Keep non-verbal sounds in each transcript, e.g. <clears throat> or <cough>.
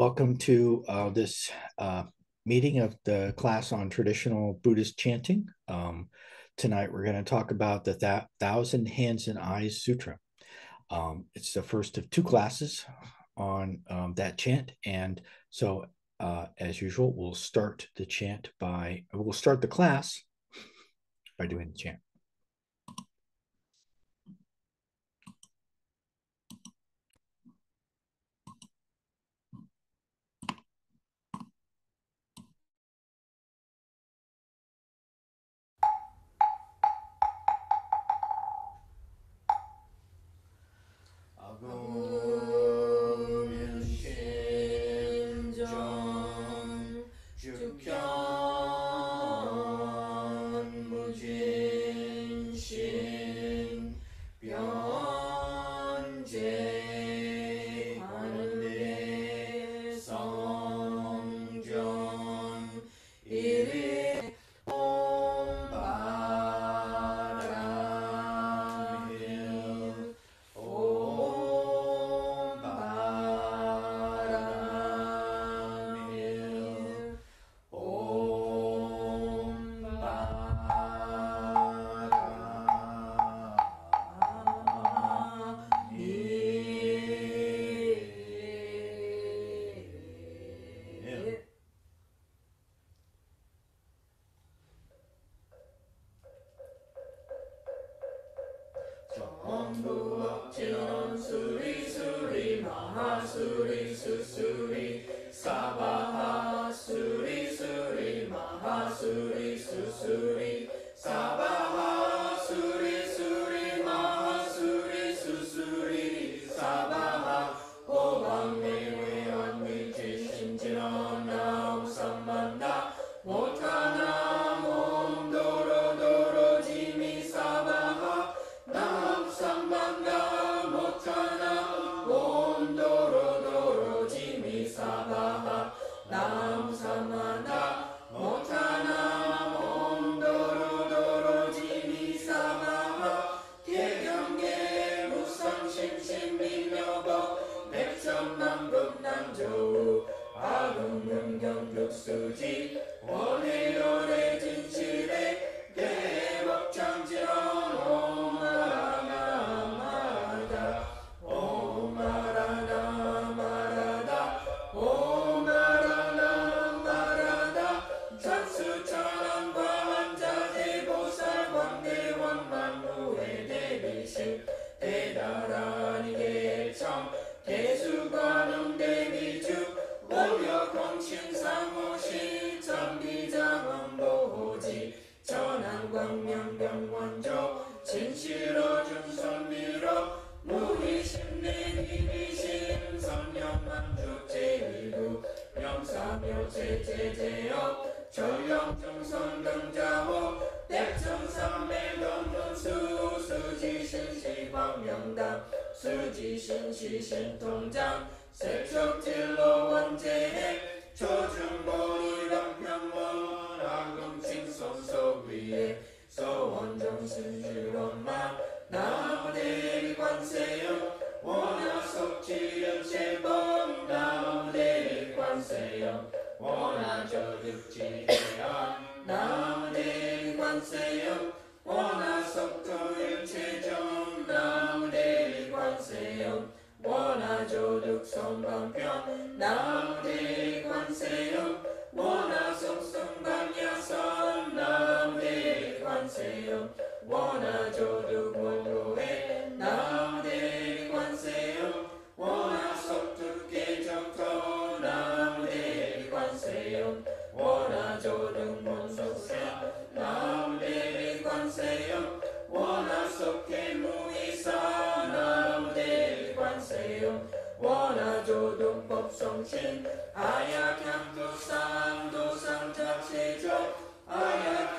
Welcome to uh, this uh, meeting of the class on traditional Buddhist chanting. Um, tonight we're going to talk about the Th Thousand Hands and Eyes Sutra. Um, it's the first of two classes on um, that chant. And so, uh, as usual, we'll start the chant by, we'll start the class by doing the chant. Nam sama 수지 신시 광명당 수지 신시 신통장 세척질로 원제해 조중보리랑 평원 아금칭 손소 위에 서원정 순주엄마 나무대리 관세요 원하석 지연 제법 나무대리 관세요. 원하저 육지대한 나무대리 관세요. Buona sotto il cegion, nam deli quan seon. Buona joduk som bampion, nam deli quan seon. Buona som som banya son, nam deli quan seon. Buona joduk mondo e, eh? nam song sin. I come to sang do sang chak si chok.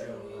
Joe.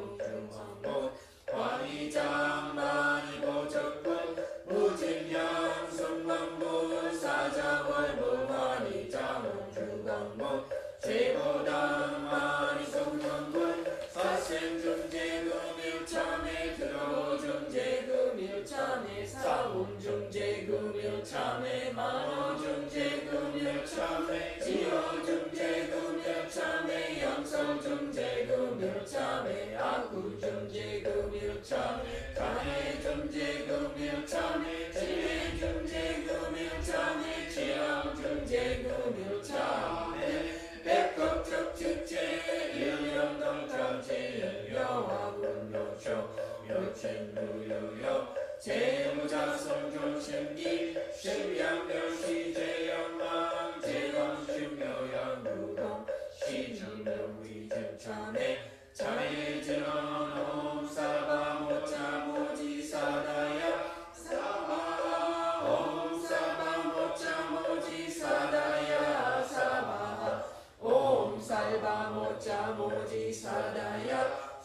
금요 참에 사공중재 금요 참에 만호중재 금요 참에 지호중재 금요 참에 영성중재 금요 참에 아구중재 금요 참에 가해중재 금요 참에 지혜중재 금요 참에 지영중재 금요 참에 백동축 직제 일용동 전제 여화군 요초 요체무요요 재무자 성존심기 십양명시 제영망 제광심묘연 무동 시중명위증천에 자일진언 옴사바모자무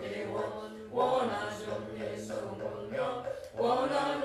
给我我拿什么给荣耀朋友我拿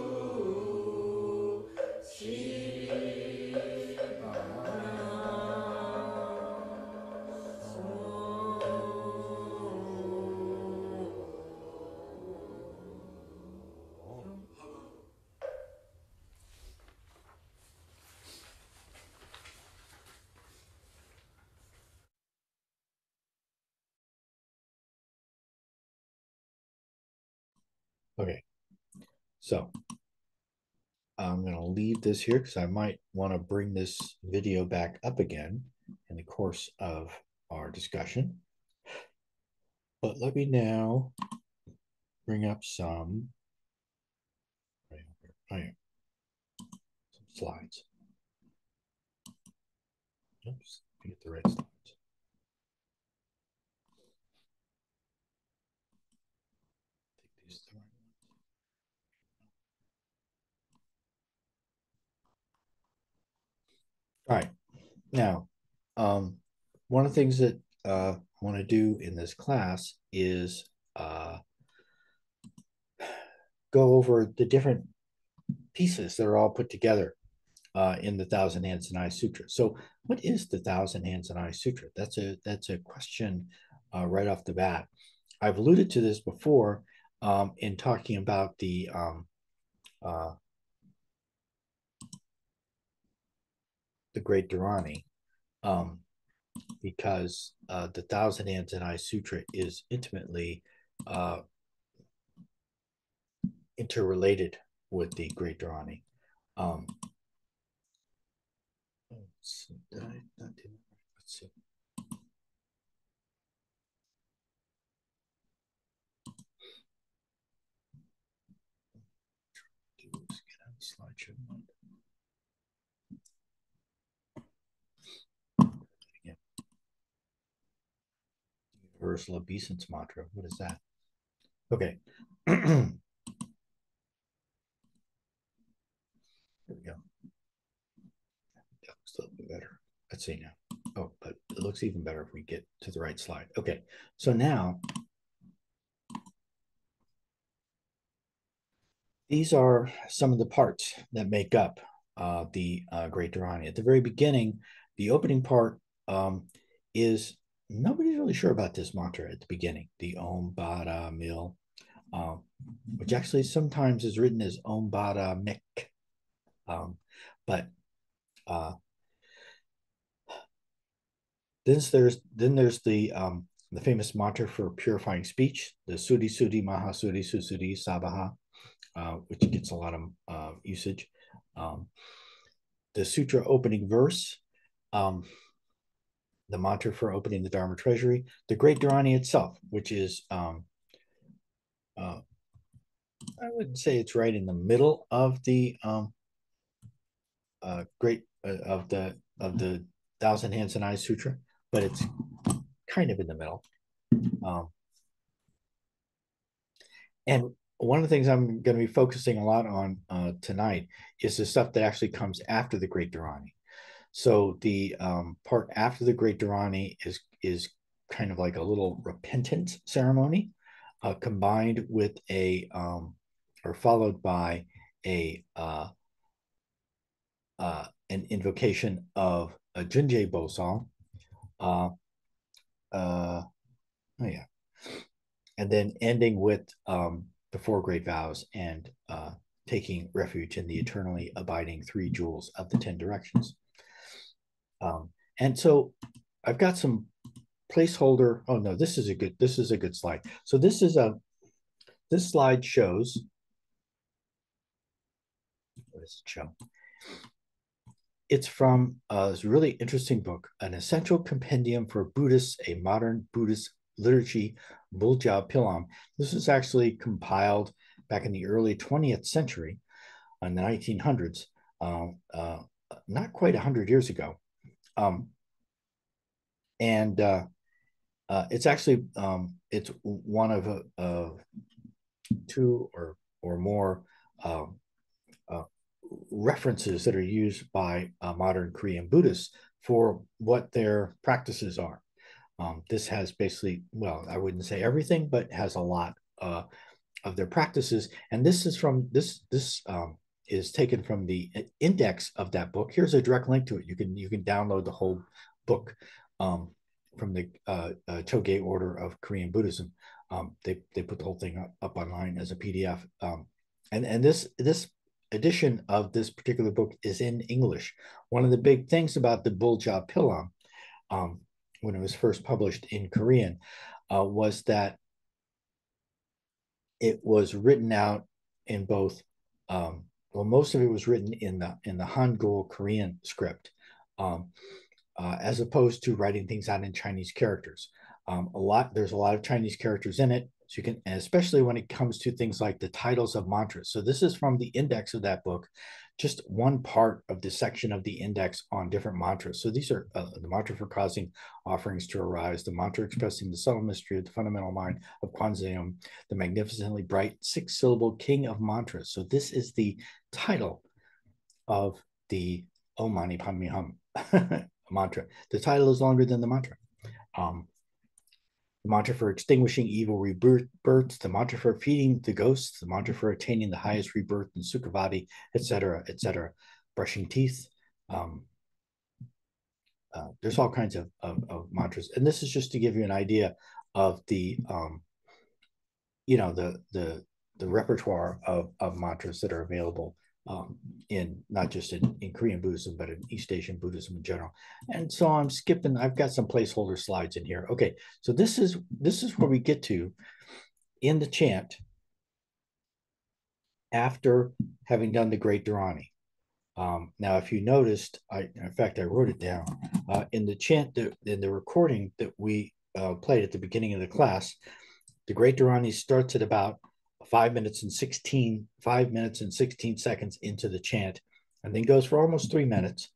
Okay, so I'm going to leave this here because I might want to bring this video back up again in the course of our discussion. But let me now bring up some, oh, some slides. Oops, get the right slides. All right. Now, um, one of the things that uh, I want to do in this class is uh, go over the different pieces that are all put together uh, in the Thousand Hands and Eyes Sutra. So, what is the Thousand Hands and Eyes Sutra? That's a that's a question uh, right off the bat. I've alluded to this before um, in talking about the um, uh, the Great Dharani, um, because uh, the Thousand Hands and Eyes Sutra is intimately uh, interrelated with the Great Dharani. Um, let's see, did I not do Let's see. Get out the slideshow mode. Universal obeisance mantra. What is that? Okay. <clears throat> there we go. That looks a little bit better. Let's see now. Oh, but it looks even better if we get to the right slide. Okay. So now these are some of the parts that make up uh, the uh, Great Dharani. At the very beginning, the opening part um, is nobody's really sure about this mantra at the beginning, the Om Bada Mil, um, which actually sometimes is written as Om Bada Mik. Um, but uh, then there's then there's the um, the famous mantra for purifying speech, the Sudi Sudi Mahasudi Susudi Sabaha, uh, which gets a lot of uh, usage. Um, the sutra opening verse um, the mantra for opening the Dharma treasury, the Great Dharani itself, which is, um, uh, I wouldn't say it's right in the middle of the um, uh, Great uh, of the of the Thousand Hands and Eyes Sutra, but it's kind of in the middle. Um, and one of the things I'm going to be focusing a lot on uh, tonight is the stuff that actually comes after the Great Dharani. So the um, part after the Great Dharani is is kind of like a little repentance ceremony, uh, combined with a um, or followed by a uh, uh, an invocation of a Junje Bosal. Uh, uh, oh yeah, and then ending with um, the four great vows and uh, taking refuge in the eternally abiding three jewels of the ten directions. Um, and so I've got some placeholder. Oh no, this is a good, this is a good slide. So this is a, this slide shows, what does it show? It's from a really interesting book, An Essential Compendium for Buddhists, a Modern Buddhist Liturgy, Bulja Pillam. This was actually compiled back in the early 20th century, in the 1900s, uh, uh, not quite 100 years ago. Um, and uh, uh, it's actually um, it's one of uh, two or or more um, uh, references that are used by uh, modern Korean Buddhists for what their practices are. Um, this has basically, well, I wouldn't say everything, but has a lot uh, of their practices. And this is from this this um, is taken from the index of that book. Here's a direct link to it. You can you can download the whole book um, from the uh, uh, Order of Korean Buddhism. Um, they they put the whole thing up, up online as a PDF. Um, and and this this edition of this particular book is in English. One of the big things about the Bulja Pillam, um, when it was first published in Korean, uh, was that it was written out in both. Um, well, most of it was written in the in the Hangul Korean script, um, uh, as opposed to writing things out in Chinese characters. Um, a lot there's a lot of Chinese characters in it. So you can, especially when it comes to things like the titles of mantras. So this is from the index of that book, just one part of the section of the index on different mantras. So these are uh, the mantra for causing offerings to arise, the mantra expressing the subtle mystery of the fundamental mind of Kwanzaa, the magnificently bright six syllable king of mantras. So this is the title of the Om Mani Padme Hum <laughs> mantra. The title is longer than the mantra. Um, the mantra for extinguishing evil rebirths, the mantra for feeding the ghosts, the mantra for attaining the highest rebirth in Sukhavati, etc., etc. Brushing teeth. Um, uh, there's all kinds of, of, of, mantras, and this is just to give you an idea of the, um, you know, the the the repertoire of, of mantras that are available um, in not just in, in Korean Buddhism, but in East Asian Buddhism in general. And so I'm skipping, I've got some placeholder slides in here. Okay, so this is this is where we get to in the chant after having done the Great Dharani. Um, now, if you noticed, I in fact I wrote it down uh, in the chant that in the recording that we uh, played at the beginning of the class. The Great Dharani starts at about five minutes and 16, five minutes and 16 seconds into the chant, and then goes for almost three minutes.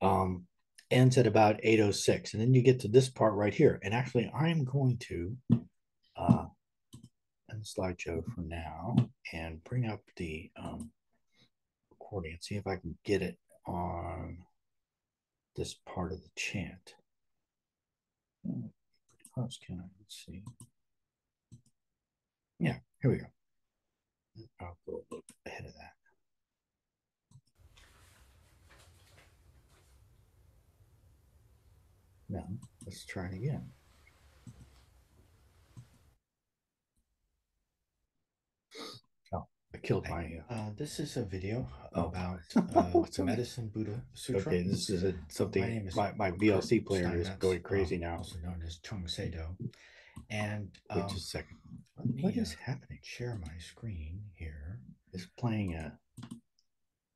Um, ends at about 806. And then you get to this part right here. And actually, I'm going to uh, end the slideshow for now and bring up the um, recording and see if I can get it on this part of the chant. Hmm, close, can I? Let's see. Yeah, here we go. I'll go a little ahead of that. Now, let's try it again. Oh, I killed my. Uh, uh, this is a video oh. about <laughs> uh, the Medicine Buddha Sutra. Okay, this is a, something. My, my, my VLC player is going crazy um, now. Also known as Chung Sado. And um, wait just a second. What is uh, happening? Share my screen here. It's playing a.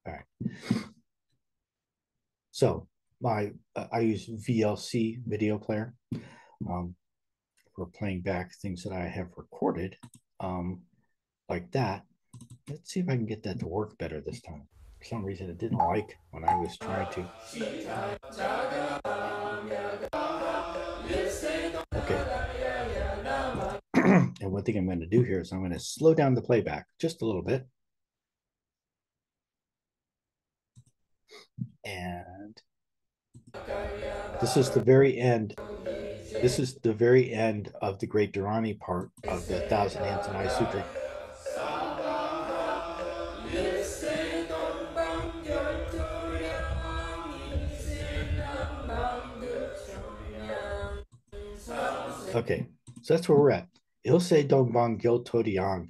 All right. So my uh, I use VLC video player um, for playing back things that I have recorded um, like that. Let's see if I can get that to work better this time. For some reason, it didn't like when I was trying to. And one thing I'm going to do here is I'm going to slow down the playback just a little bit. And this is the very end. This is the very end of the Great Dharani part of the Thousand Hands and Eyes Sutra. Okay, so that's where we're at. Ilse dongbang gil todiang,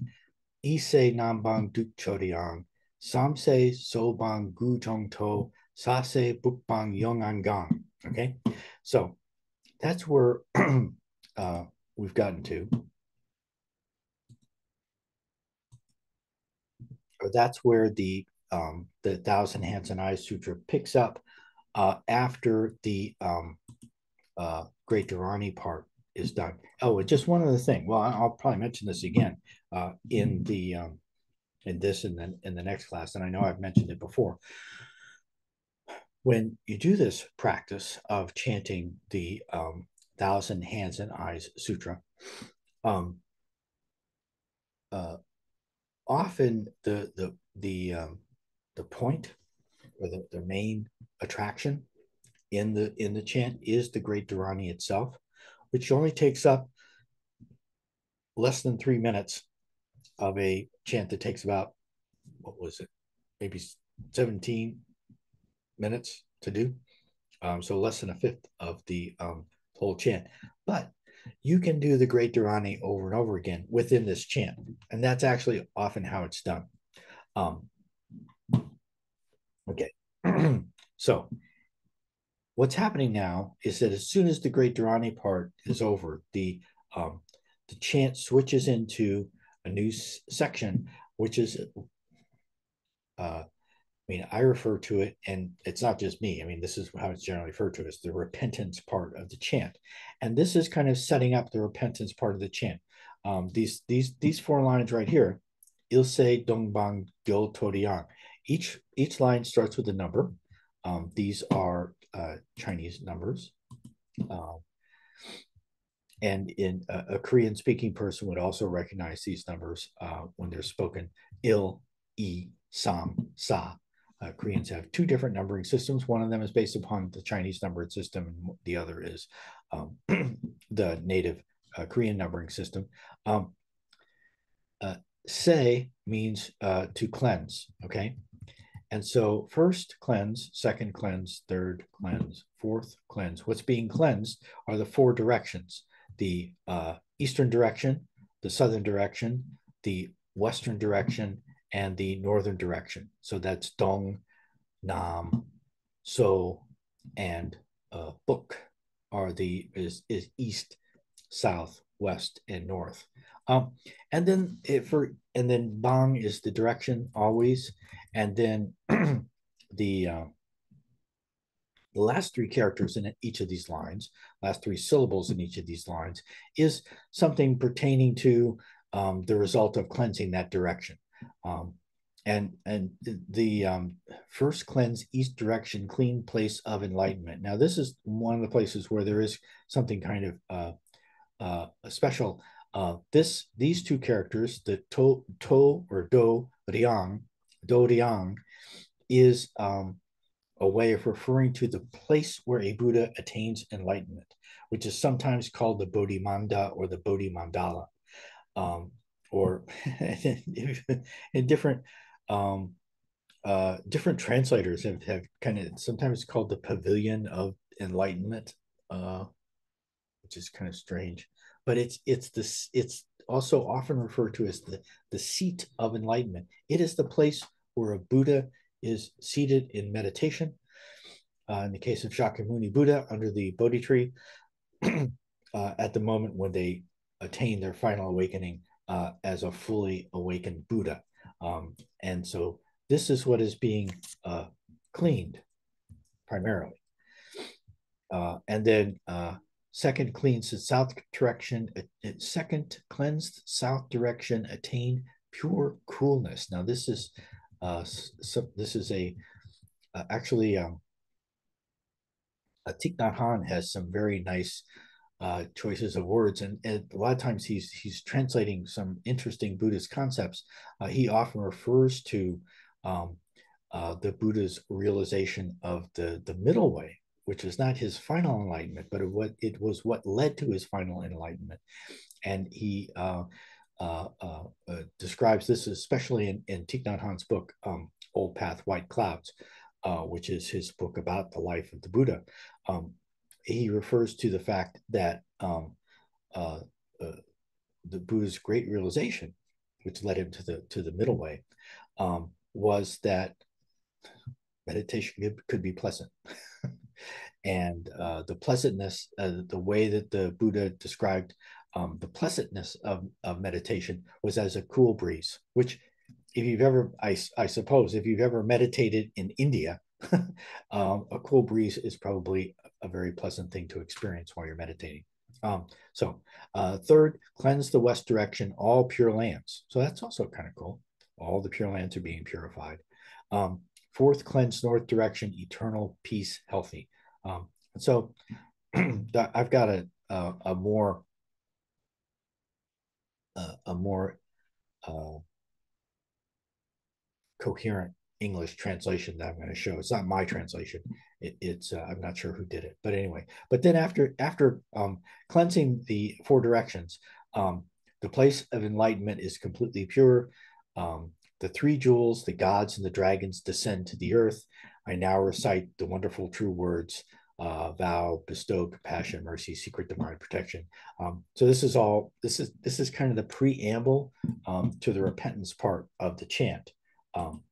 ise nambang duk chodiang, samse sobang gu jong to, sase bukbang yongangang. Okay, so that's where <clears throat> uh, we've gotten to. Or that's where the um, the Thousand Hands and Eyes Sutra picks up uh, after the um, uh, Great Dharani part is done. Oh, just one other thing. Well, I'll probably mention this again uh, in the um, in this and then in the next class, and I know I've mentioned it before. When you do this practice of chanting the um, Thousand Hands and Eyes Sutra, um, uh, often the the the um, the point or the, the main attraction in the in the chant is the Great Dharani itself which only takes up less than three minutes of a chant that takes about what was it, maybe 17 minutes to do. Um, so less than a fifth of the um, whole chant. But you can do the Great Dharani over and over again within this chant. And that's actually often how it's done. Um, okay. <clears throat> so what's happening now is that as soon as the Great Dharani part is over, the um, the chant switches into a new section, which is uh, I mean, I refer to it, and it's not just me. I mean, this is how it's generally referred to as the repentance part of the chant, and this is kind of setting up the repentance part of the chant. Um, these these these four lines right here, ilse dongbang gyo toriang. Each each line starts with a number. Um, these are uh, Chinese numbers, uh, and in a, a Korean speaking person would also recognize these numbers uh, when they're spoken. Il, e, sam, sa uh, Koreans have two different numbering systems. One of them is based upon the Chinese numbering system, and the other is um, <clears throat> the native uh, Korean numbering system. Um, uh, say means uh, to cleanse, okay? And so, first cleanse, second cleanse, third cleanse, fourth cleanse. What's being cleansed are the four directions the uh, eastern direction, the southern direction, the western direction, and the northern direction. So that's Dong, Nam, So, and uh, Buk are the is is east, south, west, and north. Um, and then for and then Bang is the direction always, and then <clears throat> the uh, last three characters in each of these lines, last three syllables in each of these lines, is something pertaining to um, the result of cleansing that direction. Um, and and the um, first cleanse east direction clean place of enlightenment now this is one of the places where there is something kind of uh, uh, special uh, this these two characters the to to or do riang do riang is um, a way of referring to the place where a buddha attains enlightenment which is sometimes called the bodhimanda or the bodhi mandala um, or <laughs> in different um, uh, different translators have, have kind of sometimes called the pavilion of enlightenment, uh, which is kind of strange. But it's it's this it's also often referred to as the the seat of enlightenment. It is the place where a Buddha is seated in meditation. Uh, in the case of Shakyamuni Buddha under the Bodhi tree, <clears throat> uh, at the moment when they attain their final awakening uh, as a fully awakened Buddha. Um, and so this is what is being uh, cleaned primarily. Uh, and then uh, second cleans the south direction, second cleansed south direction, attain pure coolness. Now this is uh, so this is a uh, actually um, Thich Nhat has some very nice uh, choices of words, and, and, a lot of times he's he's translating some interesting Buddhist concepts. Uh, he often refers to um, uh, the Buddha's realization of the the middle way, which is not his final enlightenment, but what it was what led to his final enlightenment, and he. Uh, uh, uh, describes this especially in, in Thich Nhat Hanh's book, um, Old Path, White Clouds, which is his book about the life of the Buddha. Um, he refers to the fact that um, uh, uh, the Buddha's great realization, which led him to the to the middle way, um, was that meditation could be pleasant, <laughs> and uh, the pleasantness, uh, the way that the Buddha described um, the pleasantness of, of meditation was as a cool breeze, which if you've ever, I, I suppose, if you've ever meditated in India, <laughs> um, a cool breeze is probably a very pleasant thing to experience while you're meditating. Um, so, uh, third, cleanse the west direction, all pure lands. So that's also kind of cool. All the pure lands are being purified. Um, fourth, cleanse north direction, eternal peace, healthy. Um, so <clears throat> I've got a, a, a more a more uh, coherent English translation that I'm going to show. It's not my translation. It, it's uh, I'm not sure who did it, but anyway. But then after after um, cleansing the four directions, um, the place of enlightenment is completely pure. Um, the three jewels, the gods and the dragons descend to the earth. I now recite the wonderful true words uh, vow, bestow, compassion, mercy, secret divine protection. Um, so this is all. This is this is kind of the preamble um, to the repentance part of the chant. Um,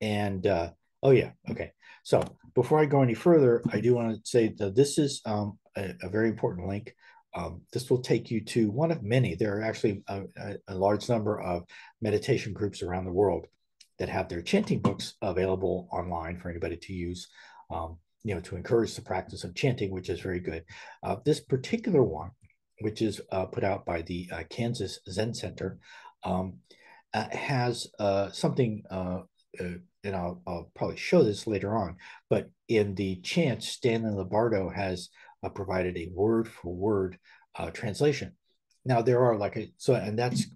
and uh, oh yeah, okay. So before I go any further, I do want to say that this is um, a, a, very important link. Um, this will take you to one of many. There are actually a, a, a large number of meditation groups around the world that have their chanting books available online for anybody to use. Um, you know, to encourage the practice of chanting, which is very good. Uh, this particular one, which is uh, put out by the uh, Kansas Zen Center, um, uh, has uh, something, uh, and I'll, I'll, probably show this later on, but in the chant, Stanley Lombardo has provided a word for word translation. Now there are like a, so, and that's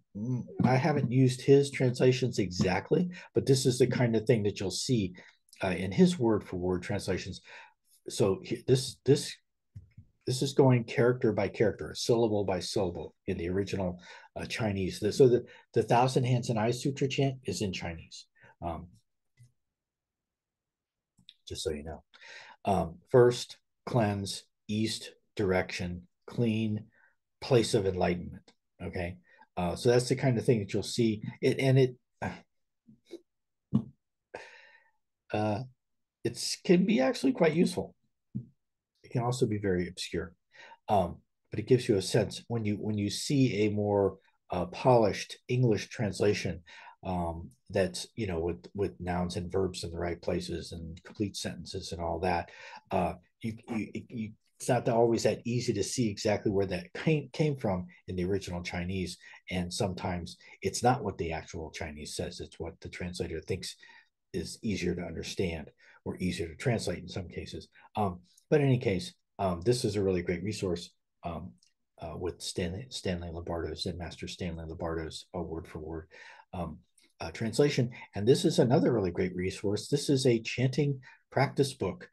I haven't used his translations exactly, but this is the kind of thing that you'll see uh, in his word for word translations. So this this this is going character by character, syllable by syllable in the original uh, Chinese. So the the Thousand Hands and Eyes Sutra chant is in Chinese. Um, just so you know. Um, first, cleanse, east direction, clean, place of enlightenment. Okay, uh, so that's the kind of thing that you'll see. It and it <sighs> uh, it can be actually quite useful. It can also be very obscure, um, but it gives you a sense when you when you see a more uh, polished English translation um, that's you know with with nouns and verbs in the right places and complete sentences and all that. Uh, you, you, you it's not always that easy to see exactly where that came, came from in the original Chinese. And sometimes it's not what the actual Chinese says, it's what the translator thinks is easier to understand or easier to translate in some cases. Um, but in any case, um, this is a really great resource um, uh, with Stanley, Stanley Lombardo's and Master Stanley Lombardo's uh, word for word um, uh, translation. And this is another really great resource. This is a chanting practice book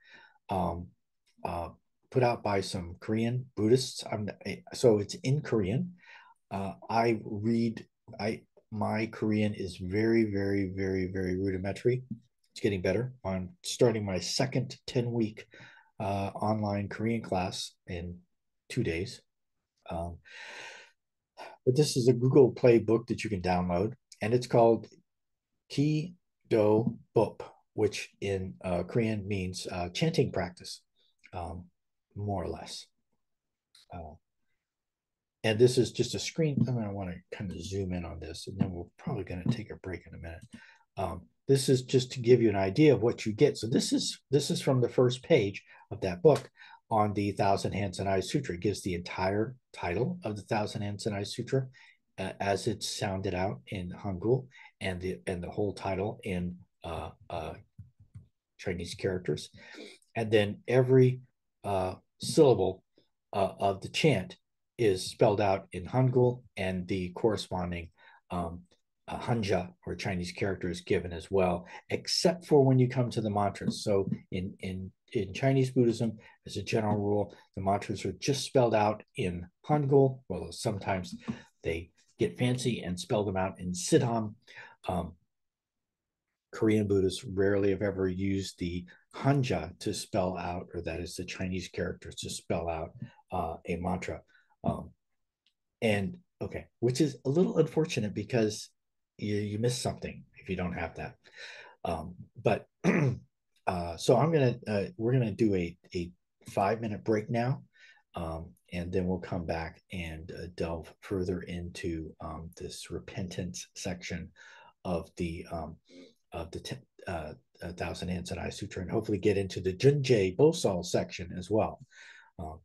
um, uh, put out by some Korean Buddhists. I'm, so it's in Korean. Uh, I read, I my Korean is very, very, very, very rudimentary. It's getting better. I'm starting my second 10 week uh, online Korean class in two days. Um, but this is a Google Play book that you can download, and it's called Ki Do Bop, which in uh, Korean means uh, chanting practice, um, more or less. Uh, and this is just a screen. I, mean, I want to kind of zoom in on this, and then we're probably going to take a break in a minute. Um, this is just to give you an idea of what you get. So this is this is from the first page of that book on the Thousand Hands and Eyes Sutra. It gives the entire title of the Thousand Hands and Eyes Sutra uh, as it's sounded out in Hangul, and the and the whole title in uh, uh, Chinese characters, and then every uh, syllable uh, of the chant is spelled out in Hangul, and the corresponding um, uh, Hanja or Chinese character is given as well, except for when you come to the mantras. So in in in Chinese Buddhism, as a general rule, the mantras are just spelled out in Hangul. Well, sometimes they get fancy and spell them out in Siddham. Um, Korean Buddhists rarely have ever used the Hanja to spell out, or that is the Chinese characters to spell out uh, a mantra. Um, and okay, which is a little unfortunate because you, you miss something if you don't have that. Um, but <clears throat> uh, so I'm gonna uh, we're gonna do a a five minute break now, um, and then we'll come back and uh, delve further into um, this repentance section of the um, of the t- uh, Thousand Hands and Eye Sutra, and hopefully get into the Junje Bosal section as well. Um,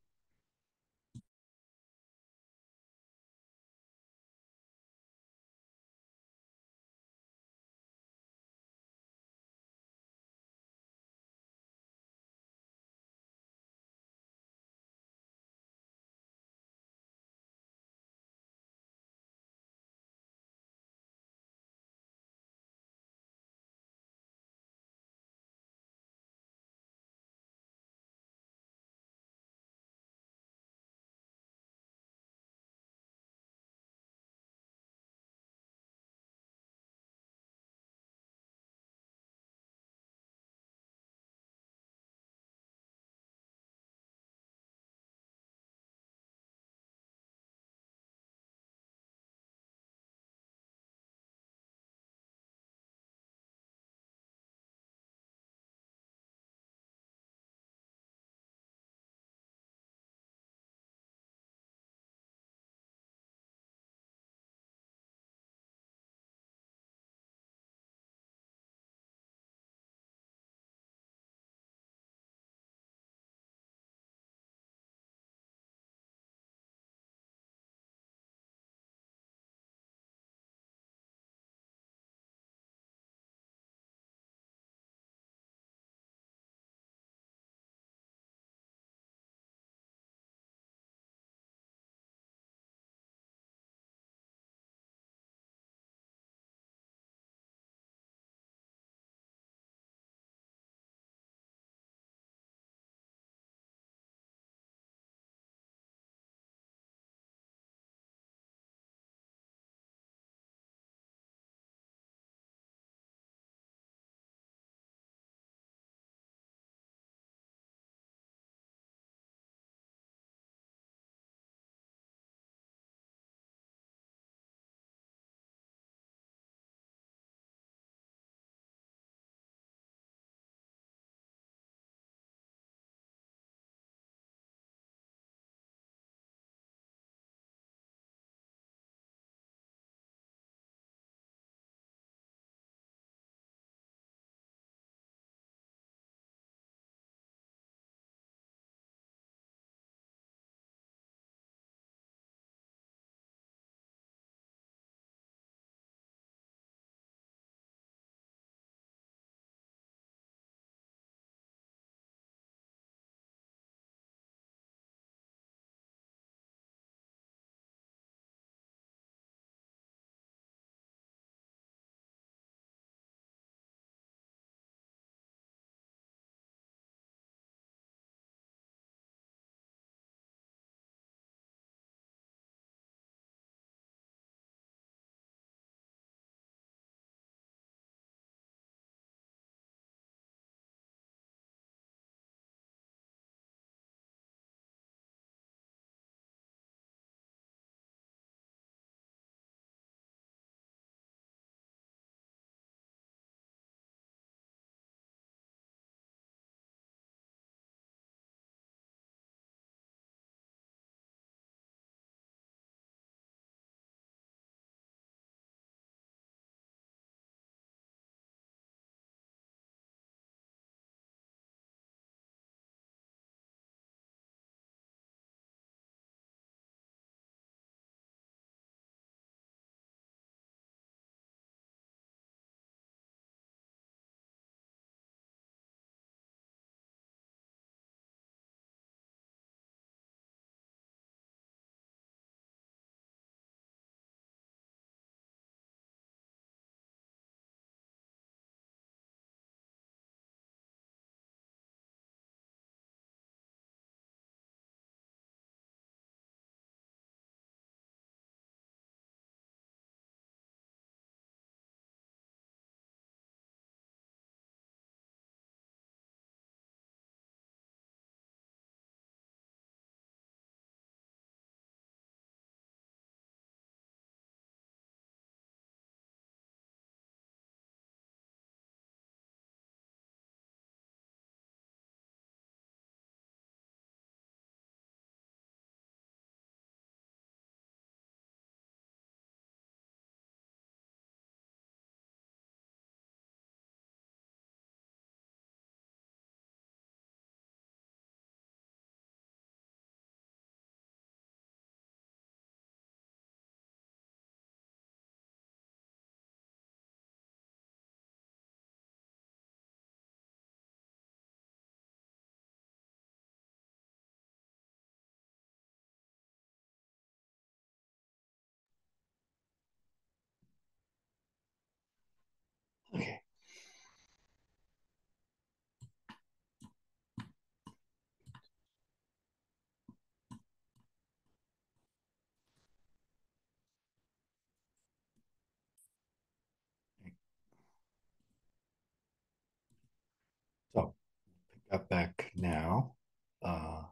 got back now. Uh,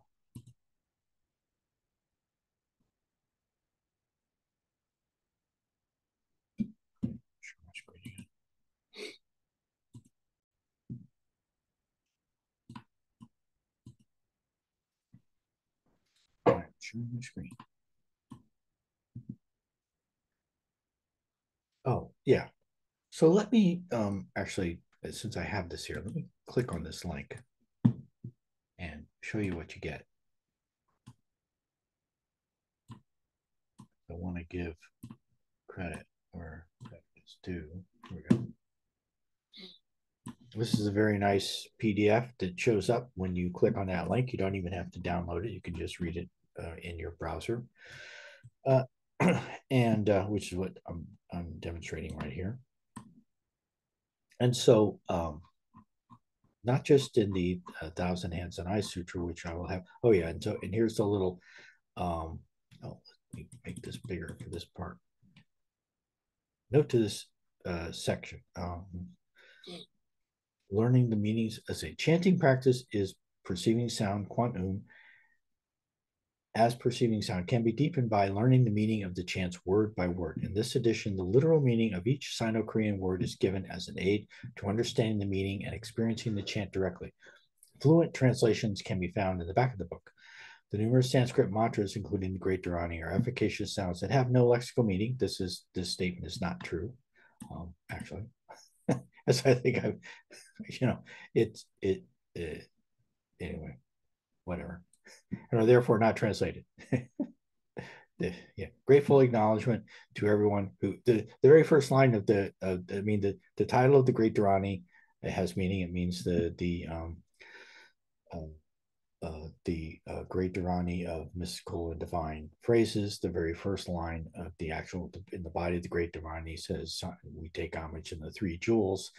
share my screen. Oh, yeah. So let me um, actually, since I have this here, let me click on this link show you what you get. I want to give credit that is due. Here we go. This is a very nice PDF that shows up when you click on that link. You don't even have to download it. You can just read it uh, in your browser. Uh, <clears throat> and uh, which is what I'm, I'm demonstrating right here. And so, um, not just in the uh, Thousand Hands and Eyes Sutra, which I will have. Oh yeah, and so and here's the little. Um, oh, let me make this bigger for this part. Note to this uh, section. Um, learning the meanings as a chanting practice is perceiving sound quantum as perceiving sound can be deepened by learning the meaning of the chants word by word. In this edition, the literal meaning of each Sino Korean word is given as an aid to understanding the meaning and experiencing the chant directly. Fluent translations can be found in the back of the book. The numerous Sanskrit mantras, including the Great Dharani, are efficacious sounds that have no lexical meaning. This is this statement is not true, um, actually. <laughs> As I think I've, <laughs> you know, it's it, it anyway, whatever and are therefore not translated. <laughs> the, yeah, grateful acknowledgement to everyone who the, the very first line of the uh, I mean the the title of the Great Dharani it has meaning. It means the the um, uh, uh, the uh, Great Dharani of mystical and divine phrases. The very first line of the actual in the body of the Great Dharani says, "We take homage in the three jewels."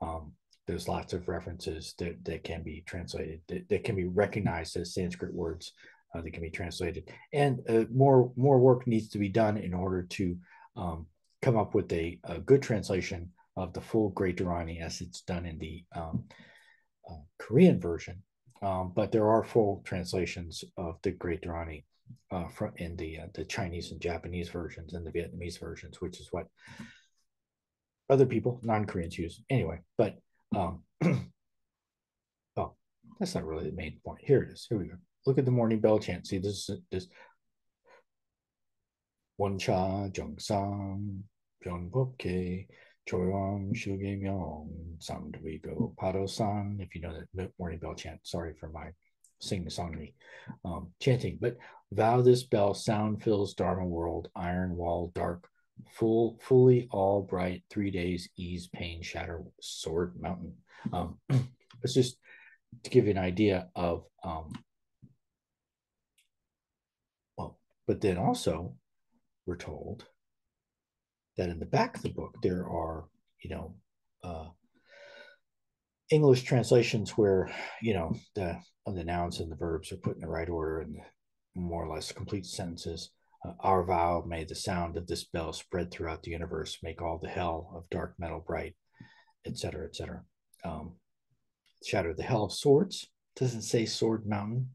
Um, there's lots of references that, that can be translated that, that can be recognized as sanskrit words uh, that can be translated. And uh, more more work needs to be done in order to um, come up with a, a, good translation of the full great Dharani as it's done in the um, uh, korean version. Um, but there are full translations of the great Dharani uh, from in the uh, the chinese and japanese versions and the vietnamese versions which is what other people non-koreans use anyway. But um, <clears throat> oh, that's not really the main point. Here it is. Here we go. Look at the morning bell chant. See, this is this one cha jung sang byung bokke choyong shuge myong sam we go pado san. If you know that morning bell chant, sorry for my sing the song me um, chanting, but vow this bell sound fills Dharma world, iron wall dark full, fully all bright, three days, ease, pain, shatter, sword, mountain. Um, <clears throat> it's just to give you an idea of, um, well, but then also we're told that in the back of the book, there are, you know, uh, English translations where, you know, the, the nouns and the verbs are put in the right order and more or less complete sentences. Our vow may the sound of this bell spread throughout the universe, make all the hell of dark metal bright, etc., etc. Um, shatter the hell of swords doesn't say sword mountain.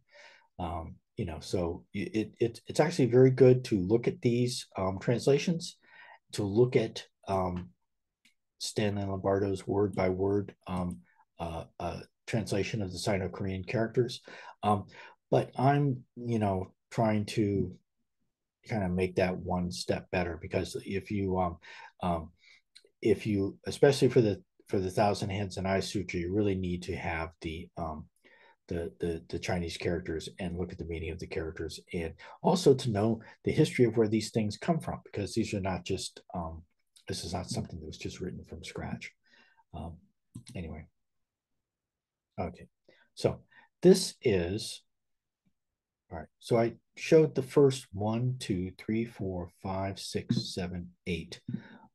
Um, you know, so it, it it's actually very good to look at these um, translations, to look at um, Stanley Lombardo's word by word um, uh, uh, translation of the Sino-Korean characters. Um, but I'm, you know, trying to kind of make that one step better because if you um, um if you especially for the for the thousand hands and eyes sutra you really need to have the um the, the the Chinese characters and look at the meaning of the characters and also to know the history of where these things come from because these are not just um this is not something that was just written from scratch. Um anyway. Okay. So this is all right. So I showed the first one, two, three, four, five, six, seven, eight,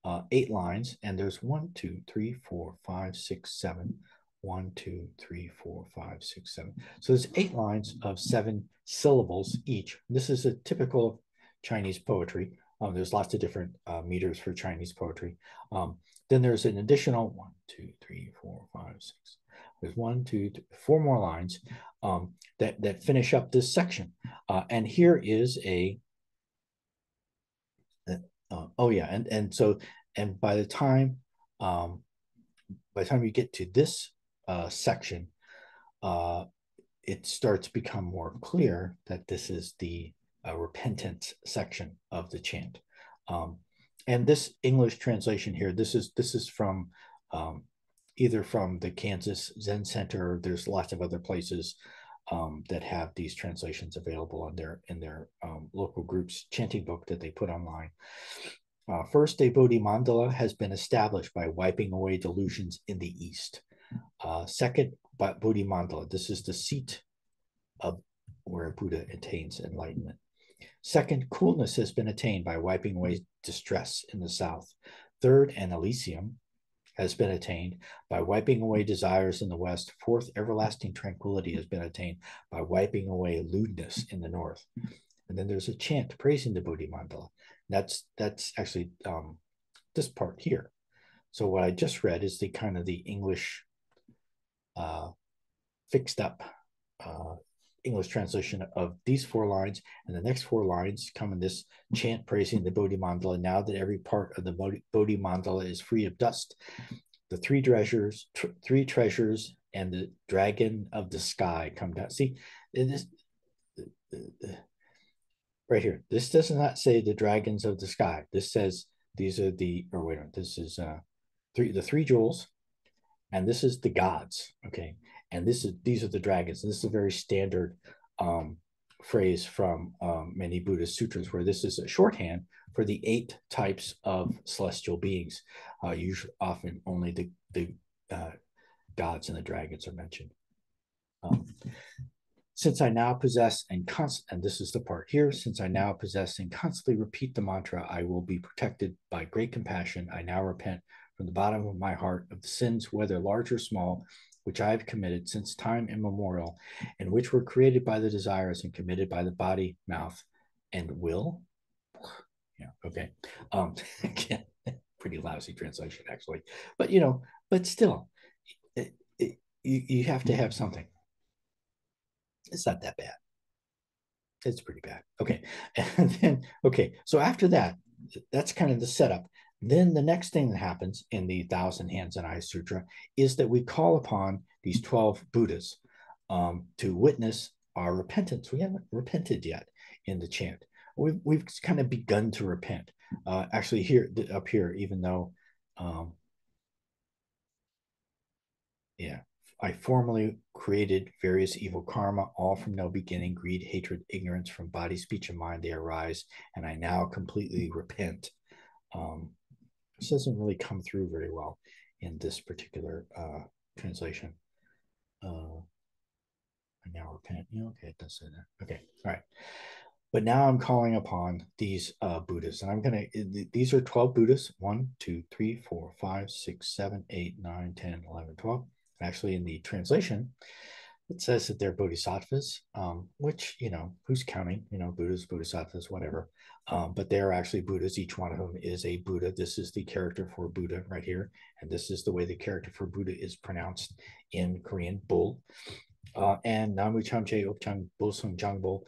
uh, eight lines. And there's one, two, three, four, five, six, seven, one, two, three, four, five, six, seven. So there's eight lines of seven syllables each. This is a typical Chinese poetry. Um, there's lots of different uh, meters for Chinese poetry. Um, then there's an additional one, two, three, four, five, six. There's one, two, four more lines um, that that finish up this section. Uh, and here is a. Uh, oh yeah, and and so and by the time um, by the time you get to this uh, section, uh, it starts to become more clear that this is the uh, repentance section of the chant. Um, and this English translation here, this is this is from um, either from the Kansas Zen Center. There's lots of other places um, that have these translations available on their in their um, local groups chanting book that they put online. Uh, first, a Bodhi mandala has been established by wiping away delusions in the East. Uh, second, Bodhi mandala. This is the seat of where Buddha attains enlightenment. Second, coolness has been attained by wiping away distress in the South. Third, an Elysium has been attained by wiping away desires in the West. Fourth, everlasting tranquility has been attained by wiping away lewdness in the North. And then there's a chant praising the Bodhi mandala. That's that's actually um, this part here. So what I just read is the kind of the English uh, fixed up uh, English translation of these four lines, and the next four lines come in this chant praising the Bodhi Mandala. Now that every part of the Bodhi Mandala is free of dust, the three treasures, tr three treasures, and the dragon of the sky come down. See, this right here. This does not say the dragons of the sky. This says these are the. Or wait a minute. This is uh, three the three jewels, and this is the gods. Okay, and this is these are the dragons. And this is a very standard um, phrase from um, many Buddhist sutras, where this is a shorthand for the eight types of celestial beings. Uh, usually, often only the the uh, gods and the dragons are mentioned. Um, since I now possess and const and this is the part here, since I now possess and constantly repeat the mantra, I will be protected by great compassion. I now repent from the bottom of my heart of the sins, whether large or small, which I have committed since time immemorial, and which were created by the desires and committed by the body, mouth, and will. <sighs> Yeah, okay. Um, <laughs> again, <laughs> pretty lousy translation, actually. But, you know, but still, it, it, you, you have to have something. It's not that bad. It's pretty bad. Okay. <laughs> And then, okay. So after that, that's kind of the setup. Then the next thing that happens in the Thousand Hands and Eyes Sutra is that we call upon these 12 Buddhas um, to witness our repentance. We haven't repented yet in the chant. We've, we've kind of begun to repent. Uh, actually, here up here, even though, um, yeah, I formerly created various evil karma, all from no beginning, greed, hatred, ignorance, from body, speech, and mind they arise, and I now completely repent. Um, this doesn't really come through very well in this particular uh, translation. Uh, I now repent. Yeah, okay, it does say that. Okay, all right. But now I'm calling upon these uh, Buddhas, and I'm going to, these are 12 Buddhas 1, 2, 3, 4, 5, 6, 7, 8, 9, 10, 11, 12. Actually, in the translation, it says that they're bodhisattvas, um, which, you know, who's counting, you know, Buddhas, bodhisattvas, whatever. Um, but they're actually Buddhas. Each one of them is a Buddha. This is the character for Buddha right here. And this is the way the character for Buddha is pronounced in Korean, Bull. Uh, and Namu Chamche Upchang Bulsung Jangbul,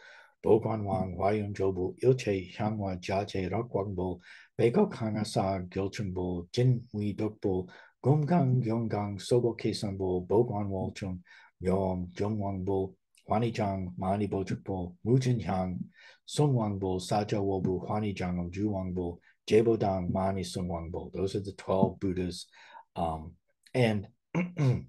Bogon Wang, Wayun Jobu, Ilche Hyangwa Jache Rokwang Bego Kanga Sa Gilchung Bull, Jin Wi Duk Bull, Gumgang Yonggang Sobo Kesan Bull, Bogon Walchung, Yom Jungwang Bull, Huanijang, Mani Bojukbo, Mujin Hyang, Sunwangbo, Saja Wobu, Huanijang, Juwangbo, Jebodang, Mani Sunwangbo. Those are the 12 Buddhas. Um, and <clears throat>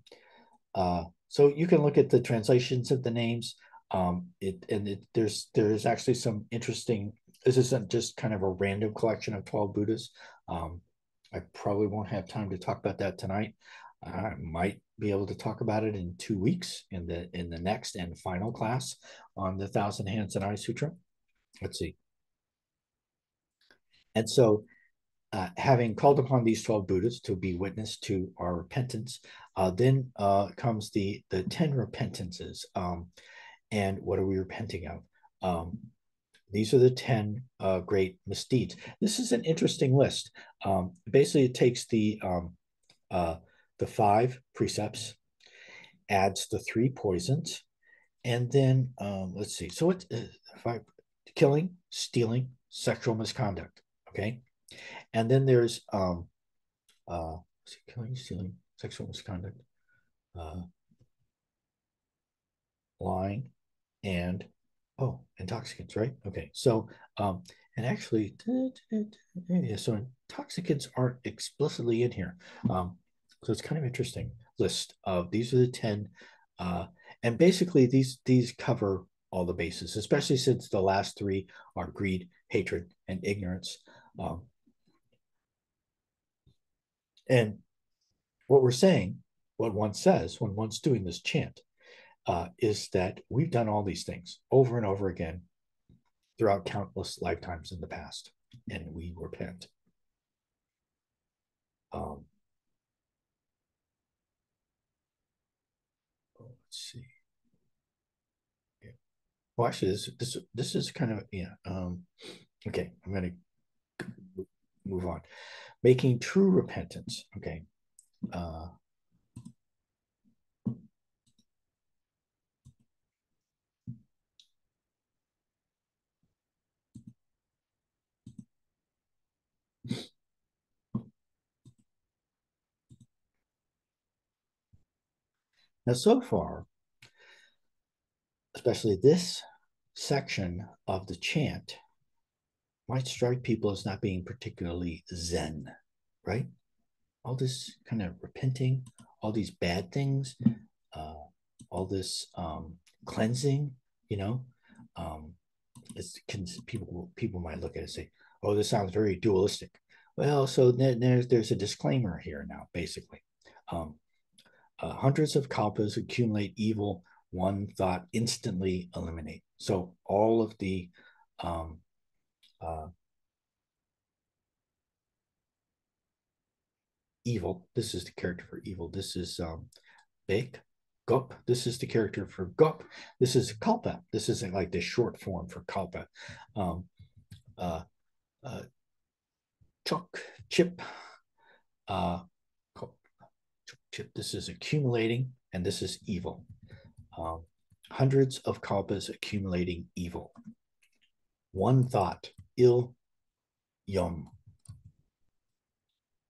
uh, so you can look at the translations of the names. Um, it and it, there's there's actually some interesting. This isn't just kind of a random collection of 12 Buddhas. Um, I probably won't have time to talk about that tonight. I might be able to talk about it in two weeks in the in the next and final class on the Thousand Hands and Eyes Sutra. Let's see. And so, uh, having called upon these 12 Buddhas to be witness to our repentance, uh, then uh, comes the, the 10 repentances. Um, and what are we repenting of? Um, these are the 10 uh, great misdeeds. This is an interesting list. Um, basically, it takes the um, uh, the five precepts, adds the three poisons, and then um, let's see. So it's uh, five, killing, stealing, sexual misconduct. Okay, and then there's um, uh, killing, stealing, sexual misconduct, uh, lying, and oh, intoxicants, right? Okay, so um, and actually, yeah, so intoxicants aren't explicitly in here. Um, so it's kind of interesting list of these are the ten, uh, and basically these these cover all the bases, especially since the last three are greed, hatred, and ignorance. Um, and what we're saying, what one says when one's doing this chant, uh, is that we've done all these things over and over again throughout countless lifetimes in the past, and we repent. Um, oh, let's see. Yeah. Well, actually, this this this is kind of yeah. Um, okay, I'm to move on. Making true repentance. Okay. Uh, Now, so far, especially this section of the chant might strike people as not being particularly zen, right? All this kind of repenting, all these bad things, uh, all this um, cleansing, you know, um, it's can, people people might look at it and say, "Oh, this sounds very dualistic." Well, so there's there's a disclaimer here now, basically. Um, uh, hundreds of kalpas accumulate evil, one thought instantly eliminate. So all of the um, uh, evil, this is the character for evil. This is um, Gup. This is the character for Gup. This is Kalpa. This isn't like the short form for Kalpa. Um, uh, uh, Chuk, Chip, uh, this is accumulating, and this is evil. Um, hundreds of kalpas accumulating evil. One thought, il yom,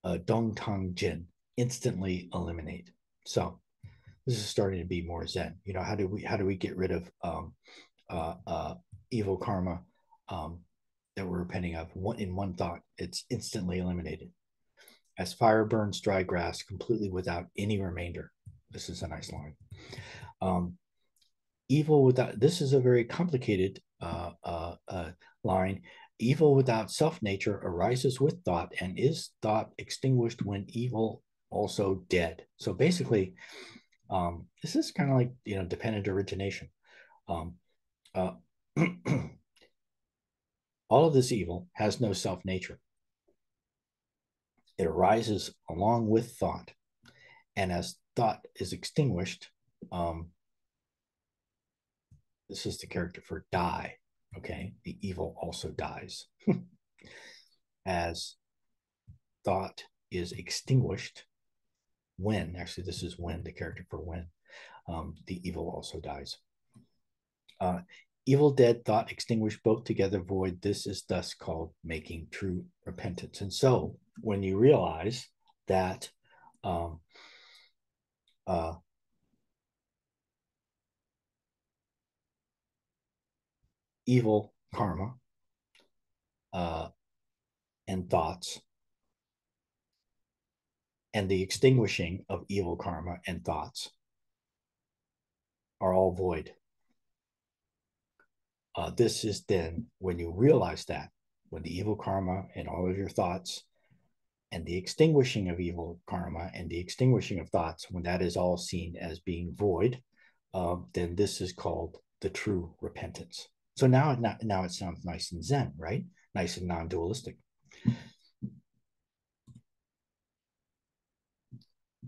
uh, dong tang jin, instantly eliminate. So this is starting to be more zen. You know, how do we how do we get rid of um, uh, uh, evil karma um, that we're repenting of? One in one thought, it's instantly eliminated as fire burns dry grass completely without any remainder. This is a nice line. Um, evil without, this is a very complicated uh, uh, uh, line. Evil without self nature arises with thought and is thought extinguished when evil also dead. So basically, um, this is kind of like, you know, dependent origination. Um, uh, <clears throat> all of this evil has no self nature. It arises along with thought. And as thought is extinguished, um, this is the character for die. Okay. The evil also dies. <laughs> as thought is extinguished, when, actually, this is when, the character for when, um, the evil also dies. Uh, evil dead thought extinguished both together void. This is thus called making true repentance. And so when you realize that um, uh, evil karma uh, and thoughts and the extinguishing of evil karma and thoughts are all void. Uh, this is then when you realize that, when the evil karma and all of your thoughts and the extinguishing of evil karma and the extinguishing of thoughts, when that is all seen as being void, uh, then this is called the true repentance. So now, it now it sounds nice and zen, right? Nice and non-dualistic.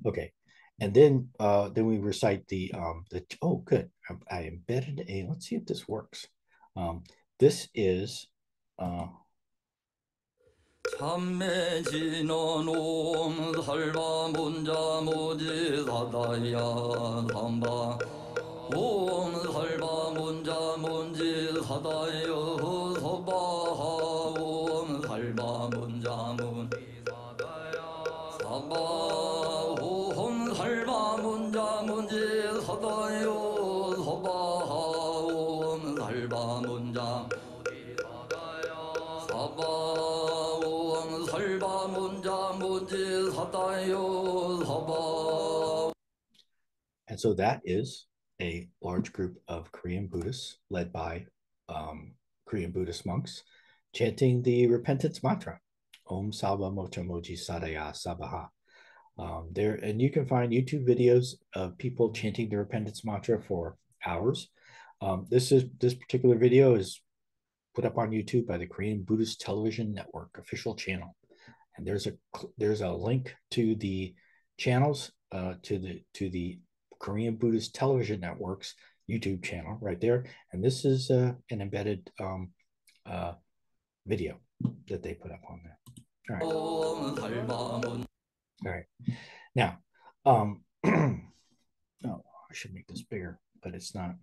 Okay, and then uh, then we recite the um, the oh good I, I embedded a let's see if this works. Um, this is uh, 참매진원옴 살바문자문지사다야 삼바. 옴 살바문자문지사다여 서바하옴 살바문자문. 사바옴 살바문자문지사다여 And so that is a large group of Korean Buddhists led by um, Korean Buddhist monks chanting the repentance mantra, Om Salva Mocha Moji Sadaya Sabaha. Um, there, and you can find YouTube videos of people chanting the repentance mantra for hours. Um, this is this particular video is put up on YouTube by the Korean Buddhist Television Network official channel, and there's a there's a link to the channels uh, to the to the Korean Buddhist Television Network's YouTube channel right there, and this is uh, an embedded um, uh, video that they put up on there. All right. All right. Now, um, <clears throat> oh, I should make this bigger, but it's not.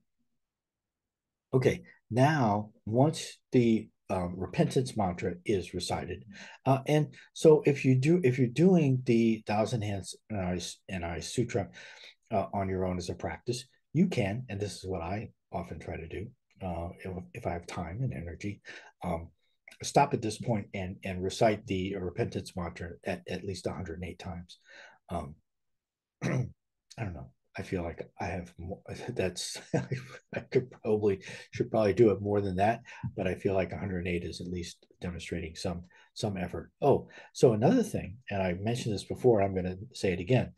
Okay. Now, once the um, repentance mantra is recited, uh, and so if you do, if you're doing the Thousand Hands and Eyes Sutra uh, on your own as a practice, you can, and this is what I often try to do uh, if, if I have time and energy. Um, stop at this point and and recite the repentance mantra at at least 108 times. Um, <clears throat> I don't know. I feel like I have more, <laughs> that's <laughs> I could probably should probably do it more than that, but I feel like 108 is at least demonstrating some some effort. Oh, so another thing, and I mentioned this before, I'm going to say it again.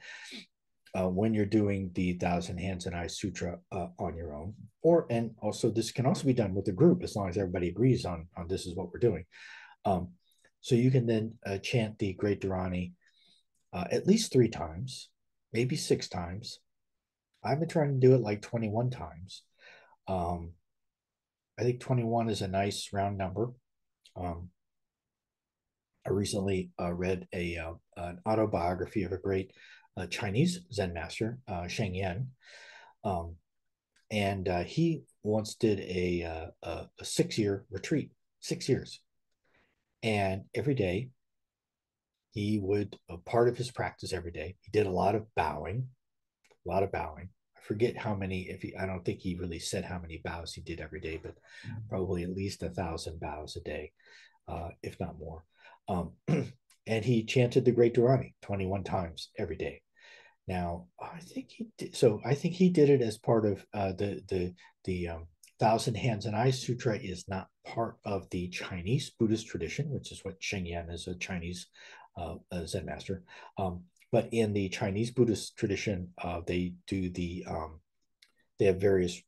Uh, when you're doing the Thousand Hands and Eyes Sutra uh, on your own, or and also this can also be done with a group as long as everybody agrees on on this is what we're doing. Um, so you can then uh, chant the Great Dharani uh, at least three times, maybe six times. I've been trying to do it like 21 times. Um, I think 21 is a nice round number. Um, I recently uh, read a uh, an autobiography of a great uh, Chinese Zen master, uh, Sheng Yen, um, and uh, he once did a, uh, a, a six year retreat, six years, and every day he would a part of his practice every day. He did a lot of bowing, a lot of bowing. I forget how many. If he, I don't think he really said how many bows he did every day, but probably at least a thousand bows a day, uh, if not more. Um, <clears throat> and he chanted the Great Dharani 21 times every day. Now, I think he did. So I think he did it as part of uh, the the the um, Thousand Hands and Eyes Sutra is not part of the Chinese Buddhist tradition, which is what Sheng Yen is a Chinese uh, a Zen master. Um, but in the Chinese Buddhist tradition, uh, they do the um, they have various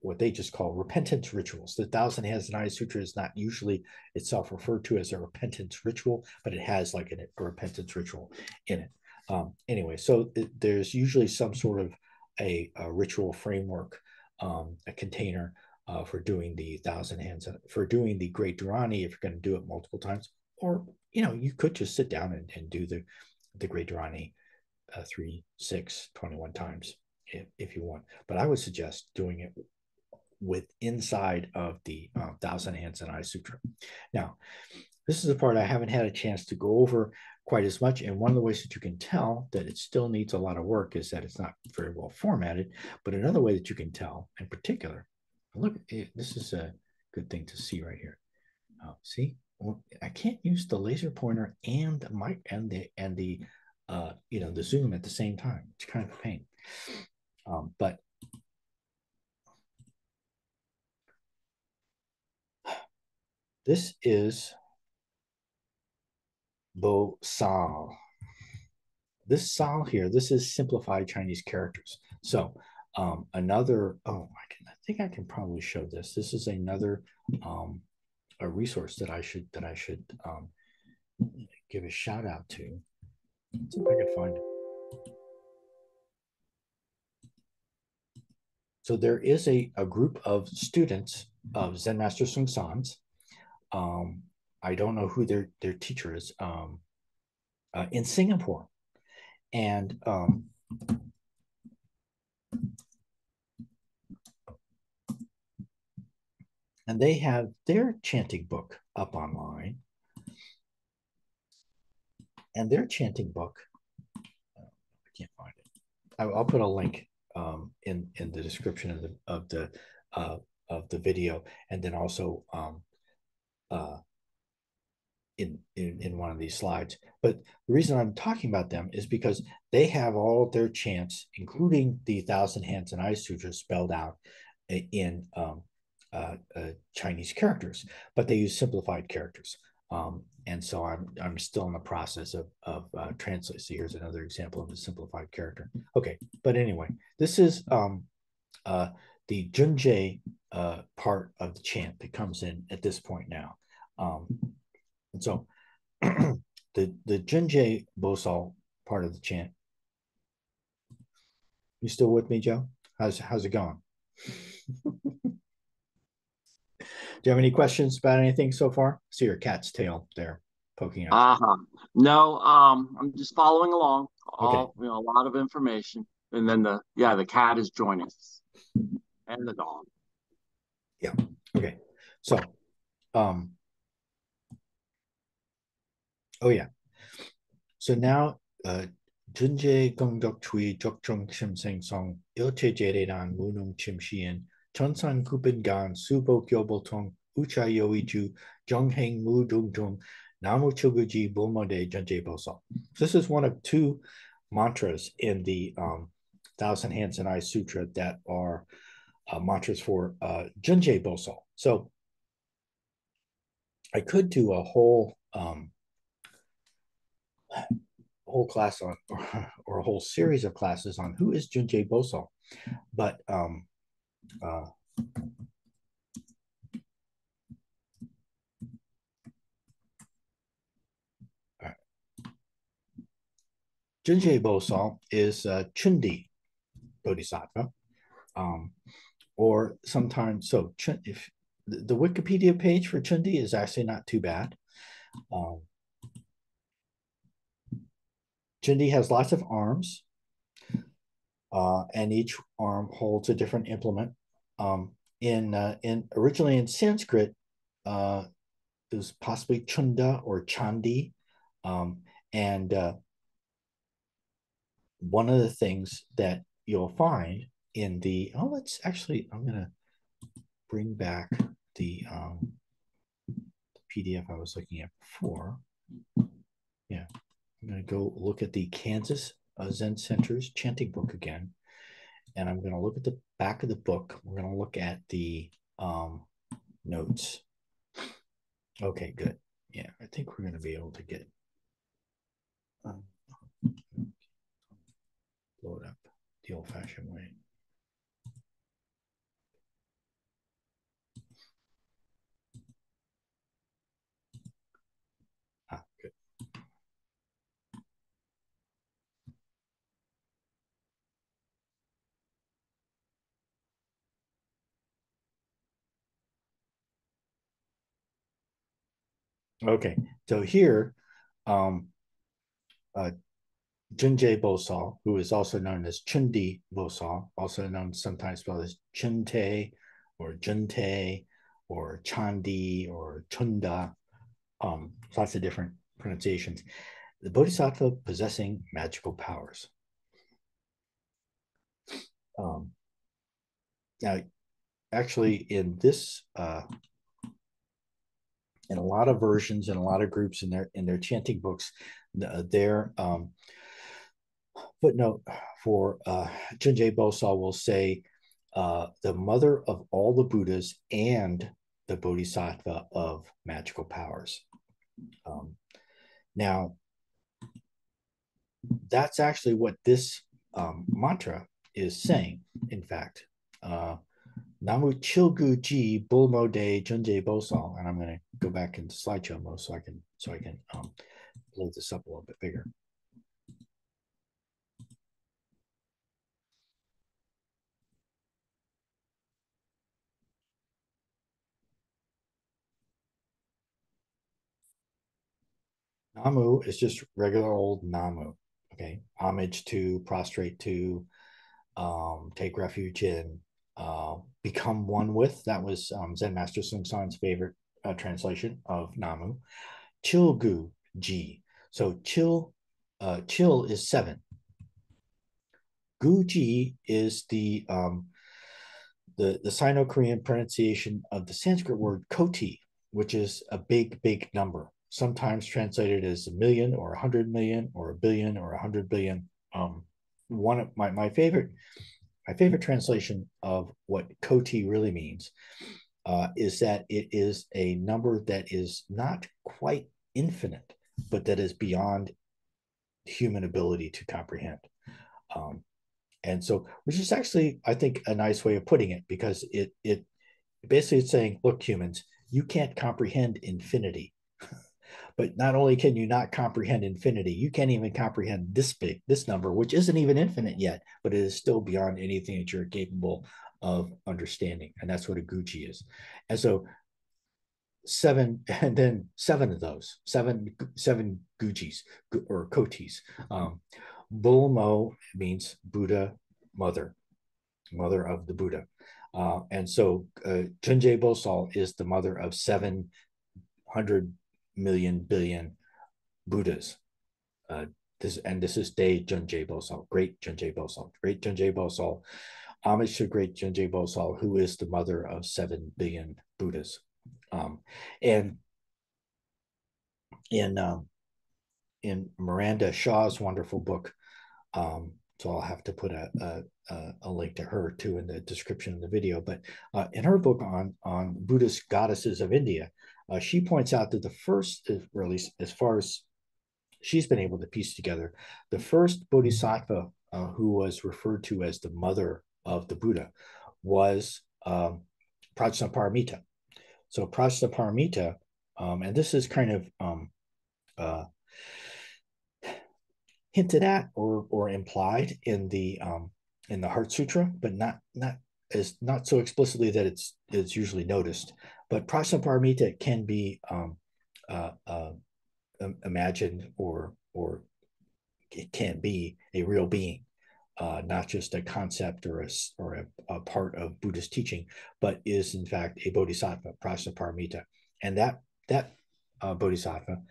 what they just call repentance rituals. The Thousand Hands and Eyes Sutra is not usually itself referred to as a repentance ritual, but it has like a, a repentance ritual in it. Um, anyway, so there's usually some sort of a, a ritual framework, um, a container uh, for doing the Thousand Hands, for doing the Great Dharani if you're going to do it multiple times, or you know, you could just sit down and, and do the the Great Dharani uh, three, six, 21 times if, if you want. But I would suggest doing it with inside of the uh, Thousand Hands and Eyes Sutra. Now, this is the part I haven't had a chance to go over quite as much. And one of the ways that you can tell that it still needs a lot of work is that it's not very well formatted. But another way that you can tell, in particular, look, this is a good thing to see right here. Oh, see, I can't use the laser pointer and the mic and the and the uh, you know the zoom at the same time. It's kind of a pain. Um, but this is Bo Sal. This Sal here, this is simplified Chinese characters. So um, another, oh, I can, I think I can probably show this. This is another um, a resource that I should that I should um, give a shout out to. See if I can find it. so there is a, a group of students of Zen Master Seung Sahn's. Um, I don't know who their their teacher is um, uh, in Singapore, and um, and they have their chanting book up online, and their chanting book. I can't find it. I'll put a link um, in in the description of the of the uh, of the video, and then also um, uh, in, in in one of these slides. But the reason I'm talking about them is because they have all their chants, including the Thousand Hands and Eyes Sutra, spelled out in um, uh, uh, Chinese characters, but they use simplified characters. Um, and so I'm I'm still in the process of of uh, translate. So here's another example of a simplified character. Okay, but anyway, this is um, uh, the Junje uh, part of the chant that comes in at this point now. Um, and so <clears throat> the the Junje Bosal part of the chant. You still with me, Joe? How's how's it going? <laughs> Do you have any questions about anything so far? See your cat's tail there poking out. Uh-huh. No, um, I'm just following along. All, Okay. you know, a lot of information. And then the yeah, the cat is joining us. And the dog. Yeah. Okay, so, um, oh yeah. So now, uh, Junje Gongdok Chui Jokchong Chim Seng Song Ilche Jeredan Munung Chim Shien Chonsan Kupin Gan Subo Gyobol Tong Ucha Yoi Ju Jongheng Mu Dung Dung Namu Chuguji Bulmode Junje Bosal. This is one of two mantras in the um, Thousand Hands and Eyes Sutra that are uh, mantras for uh, Junje Bosal. So I could do a whole um, whole class on or, <laughs> or a whole series of classes on who is Junje Bosal, but um, uh, right. Is uh, Chundi Bodhisattva, um, or sometimes so if the, the Wikipedia page for Chundi is actually not too bad. Um, Chundi has lots of arms, uh, and each arm holds a different implement. Um, in uh, in originally in Sanskrit, uh, it was possibly Chunda or Chandi, um, and uh, one of the things that you'll find in the oh, let's actually I'm gonna bring back the um, PDF I was looking at before. Yeah, I'm going to go look at the Kansas uh, Zen Center's chanting book again. And I'm going to look at the back of the book. We're going to look at the um, notes. Okay, good. Yeah, I think we're going to be able to get um, load up the old fashioned way. Okay, so here, um, uh, Junje Bosal, who is also known as Chundi Bosal, also known sometimes spelled as Chunte or Junte or Chandi or Chunda, um, lots of different pronunciations. The Bodhisattva possessing magical powers. Um, now, actually, in this, uh, in a lot of versions and a lot of groups in their in their chanting books, uh, their um, footnote for uh, Junje Bosal will say uh, the mother of all the Buddhas and the Bodhisattva of magical powers. Um, now, that's actually what this um, mantra is saying. In fact, uh, Namu Chilguji Bulmo De Junje Bosal. And I'm going to go back into slideshow mode so I can so I can um, load this up a little bit bigger. Namu is just regular old Namu. Okay. Homage to, prostrate to, um, take refuge in, uh, become one with. That was um, Zen Master Seung Sahn's favorite uh, translation of Namu. Chilgu Ji. So chill, uh, chill is seven. Guji is the um, the the Sino-Korean pronunciation of the Sanskrit word koti, which is a big, big number. Sometimes translated as a million or a hundred million or a billion or a hundred billion. Um, one of my, my favorite my favorite translation of what koti really means uh, is that it is a number that is not quite infinite, but that is beyond human ability to comprehend. Um, and so, which is actually, I think, a nice way of putting it because it it basically it's saying, look, humans, you can't comprehend infinity. But not only can you not comprehend infinity, you can't even comprehend this big, this number, which isn't even infinite yet, but it is still beyond anything that you're capable of understanding. And that's what a Guji is. And so seven, <laughs> and then seven of those, seven, seven Gujis or Kotis. Um, Bulmo means Buddha mother, mother of the Buddha. Uh, and so uh, Chunje Bosal is the mother of 700 million billion Buddhas. Uh, this and this is Day Junje Bosal, great Junje Bosal, great Junje Bosal, homage to great Junje Bosal, who is the mother of 7 billion Buddhas. Um, and in um, in Miranda Shaw's wonderful book. Um, so I'll have to put a, a, a, link to her too in the description of the video. But uh, in her book on on Buddhist goddesses of India, uh, she points out that the first, or at least as far as she's been able to piece together, the first bodhisattva uh, who was referred to as the mother of the Buddha was um, Prajnaparamita. So Prajnaparamita, um, and this is kind of um, uh, hinted at or or implied in the um, in the Heart Sutra, but not not as not so explicitly that it's it's usually noticed. But Prajnaparamita can be um, uh, uh, imagined or or it can be a real being, uh, not just a concept or a or a, a, part of Buddhist teaching, but is in fact a bodhisattva, Prajnaparamita, and that that uh, bodhisattva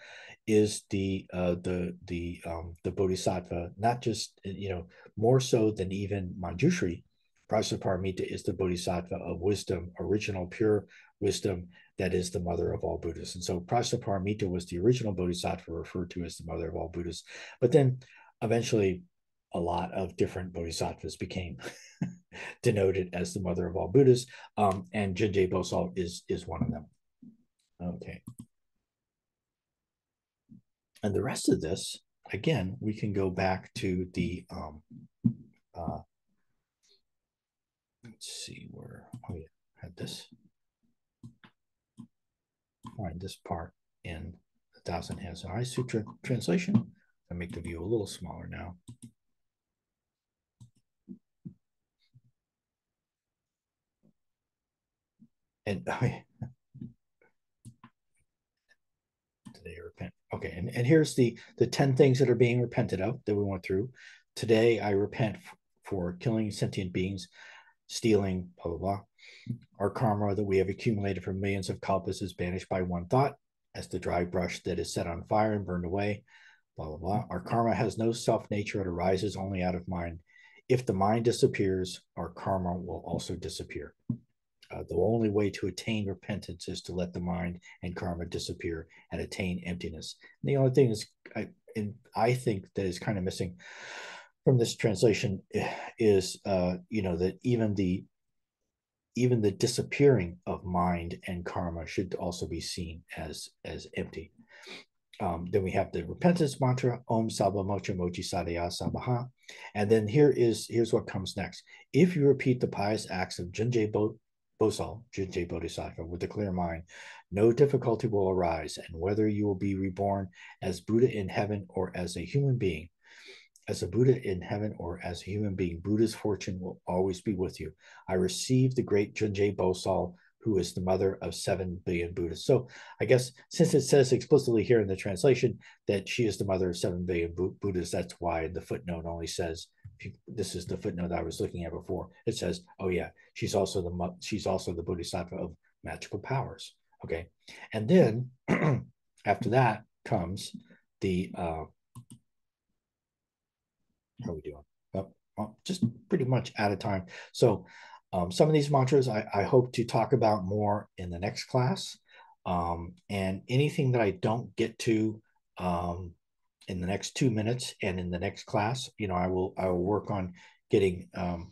is the uh, the the um, the bodhisattva, not just you know more so than even Manjushri. Prajnaparamita is the bodhisattva of wisdom, original pure wisdom that is the mother of all Buddhists. And so Prajnaparamita was the original bodhisattva referred to as the mother of all Buddhists. But then eventually a lot of different bodhisattvas became <laughs> denoted as the mother of all Buddhists. Um, and Junje Bosal is, is one of them. Okay. And the rest of this, again, we can go back to the, um, uh, let's see where, oh yeah, had this, find this part in the Thousand Hands and Eyes Sutra translation. I make the view a little smaller now. And <laughs> yeah, today repent. Okay, and, and here's the the 10 things that are being repented of that we went through. Today I repent for killing sentient beings, stealing, blah blah blah. Our karma that we have accumulated for millions of kalpas is banished by one thought, as the dry brush that is set on fire and burned away. Blah blah blah. Our karma has no self nature; it arises only out of mind. If the mind disappears, our karma will also disappear. Uh, the only way to attain repentance is to let the mind and karma disappear and attain emptiness. And the only thing is, I, I think that is kind of missing from this translation is, uh, you know, that even the even the disappearing of mind and karma should also be seen as as empty. Um, then we have the repentance mantra, Om Sabba Mocha Mochi Sadaya Sabaha. And then here is here's what comes next. If you repeat the pious acts of Junje Bo Bosal, Jinjay Bodhisattva, with a clear mind, no difficulty will arise, and whether you will be reborn as Buddha in heaven or as a human being, as a Buddha in heaven or as a human being, Buddha's fortune will always be with you. I received the great Junje Bosal, who is the mother of 7 billion Buddhists. So I guess since it says explicitly here in the translation that she is the mother of 7 billion Buddhists, that's why the footnote only says, this is the footnote I was looking at before. It says, oh yeah, she's also the she's also the Bodhisattva of magical powers. Okay. And then <clears throat> after that comes the, uh, how are we doing? Oh, well, just pretty much out of time. So um, some of these mantras I, I, hope to talk about more in the next class. Um, and anything that I don't get to um, in the next two minutes and in the next class, you know, I will I will work on getting um,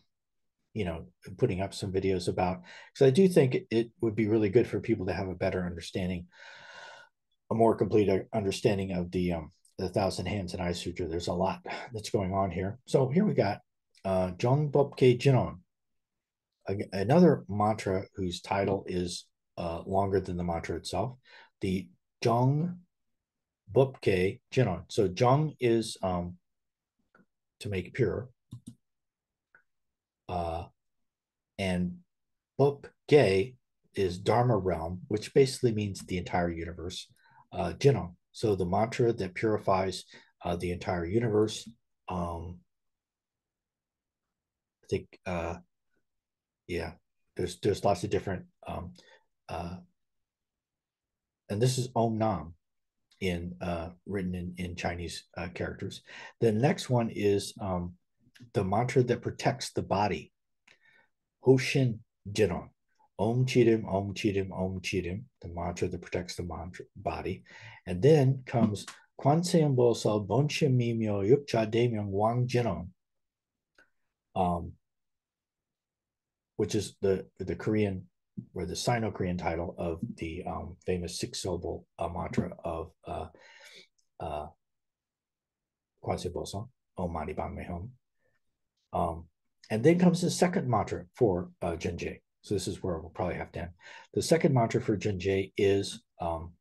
you know putting up some videos about because I do think it, it would be really good for people to have a better understanding, a more complete understanding of the um, the Thousand Hands and Eye Sutra. There's a lot that's going on here. So here we got uh, Jong Bopke Jinon, another mantra whose title is uh, longer than the mantra itself, the Jong Bopke Jinon. So Jong is um, to make pure, uh, and Bopke is Dharma realm, which basically means the entire universe. Uh, Jinon so the mantra that purifies uh, the entire universe. Um, I think, uh, yeah, there's there's lots of different, um, uh, and this is Om Nam in uh, written in in Chinese uh, characters. The next one is um, the mantra that protects the body. Hoshin Jinon. Om Chidim, Om Chidim, Om Chidim, the mantra that protects the mantra, body. And then comes Kwanseum Bosal Bonche Mimyo Yukcha Demyong Wang Jinon, um, which is the, the Korean or the Sino-Korean title of the um, famous six-syllable uh, mantra of uh, uh, Bosal, Om Mani Padme Hum. Um, and then comes the second mantra for uh, Junje, so this is where we'll probably have to end. The second mantra for Junje is um,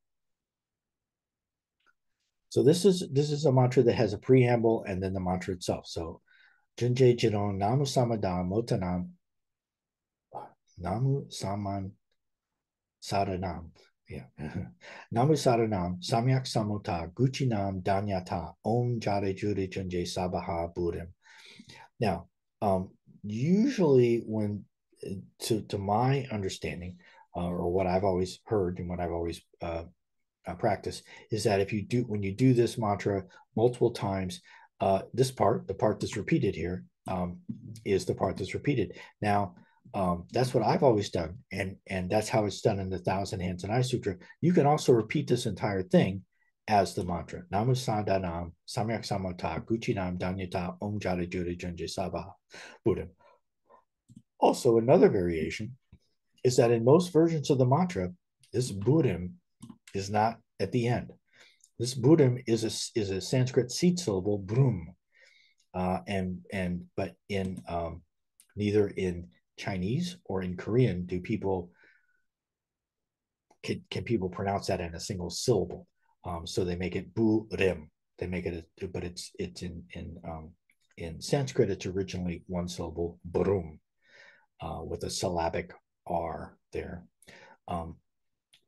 so this is this is a mantra that has a preamble and then the mantra itself. So Junje Jiron Namu Samadam Motanam Namu Saman Saranam. Yeah. <laughs> Namu Saranam Samyak Samota Guchinam Danyata Om Jare Jure Junje Sabaha Buddhim. Now, um, usually when to to my understanding, uh, or what I've always heard and what I've always uh, uh, practiced, is that if you do when you do this mantra multiple times, uh, this part, the part that's repeated here, um, is the part that's repeated. Now, um, that's what I've always done, and and that's how it's done in the Thousand Hands and Eye Sutra. You can also repeat this entire thing as the mantra. Namu Sadanam Samyak Samata Guchinam Danyata Om Jara Jura Junje Sabaha Buddha. Also, another variation is that in most versions of the mantra, this Buddhim is not at the end. This Buddhim is a, is a Sanskrit seed syllable, brum. Uh, and, and, but in um, neither in Chinese or in Korean do people, can, can people pronounce that in a single syllable? Um, so they make it burim. They make it, a, but it's, it's in, in, um, in Sanskrit, it's originally one syllable, brum uh, with a syllabic R there. Um,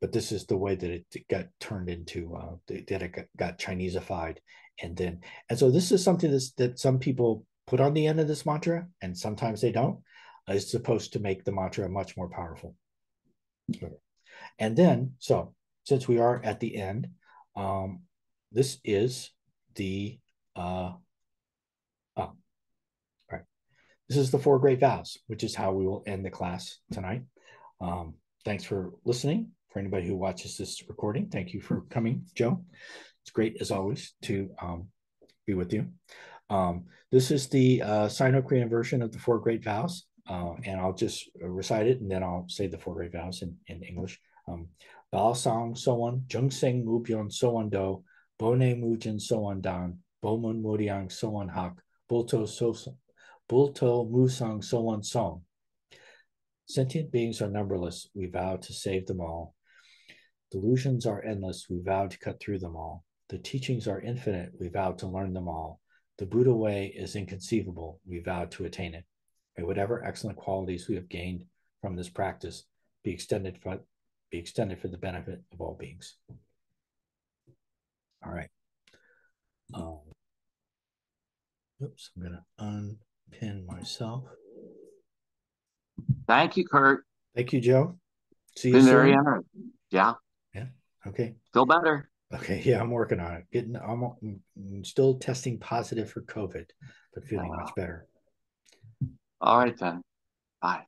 but this is the way that it got turned into, uh, that it got, Chineseified. And then, and so this is something that's, that some people put on the end of this mantra, and sometimes they don't. It's supposed to make the mantra much more powerful. And then, so since we are at the end, um, this is the uh, this is the four great vows, which is how we will end the class tonight. Um, thanks for listening. For anybody who watches this recording, thank you for coming, Joe. It's great as always to um, be with you. Um, this is the uh, Sino-Korean version of the four great vows, uh, and I'll just recite it and then I'll say the four great vows in, in English. Um, Bao Sang Soan, Jung Seng Mubyon Soan Do, Bone Mujin Soan Dan, Bomun Muriang Soan Hak, So Bulto, Musang, so on, song. Sentient beings are numberless. We vow to save them all. Delusions are endless. We vow to cut through them all. The teachings are infinite. We vow to learn them all. The Buddha way is inconceivable. We vow to attain it. May whatever excellent qualities we have gained from this practice be extended for be extended for the benefit of all beings. All right. Um, oops, I'm gonna unpin myself. Thank you, Curt. Thank you, Joe. See you Been very soon. interesting. Yeah, Okay. feel better. Okay. Yeah, I'm working on it. Getting. I'm, I'm still testing positive for COVID, but feeling Wow. much better. All right then. Bye.